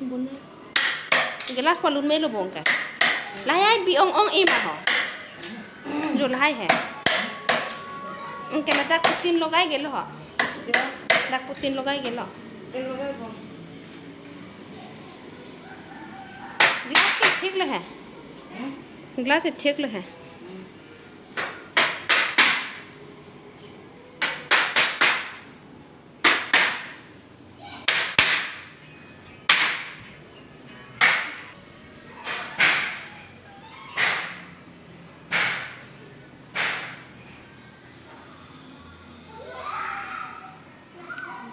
Buna. Gelas palun melo bong ka. Lahai bi ong ong ima ho. जो लाई है उनके ना तक तीन लोग आए गेलो हो तक तीन लोग आए गेलो गिलास के ठीक है गिलास ठीक लो है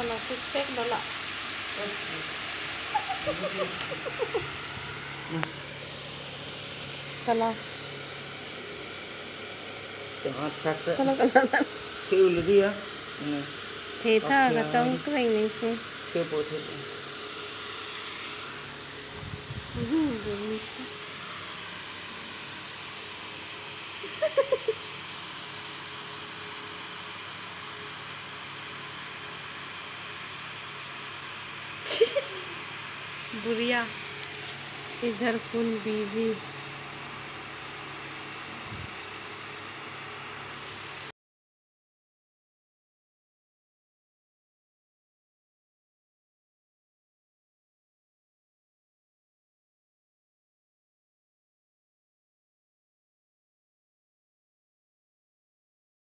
Kalau six pack dala. Kalau Tengok cakap kalau kalau kêu là đi á. Thì tha cả trong cái hình này xem. kêu bộ thịt. बुढ़िया इधर फुल बिज़ी।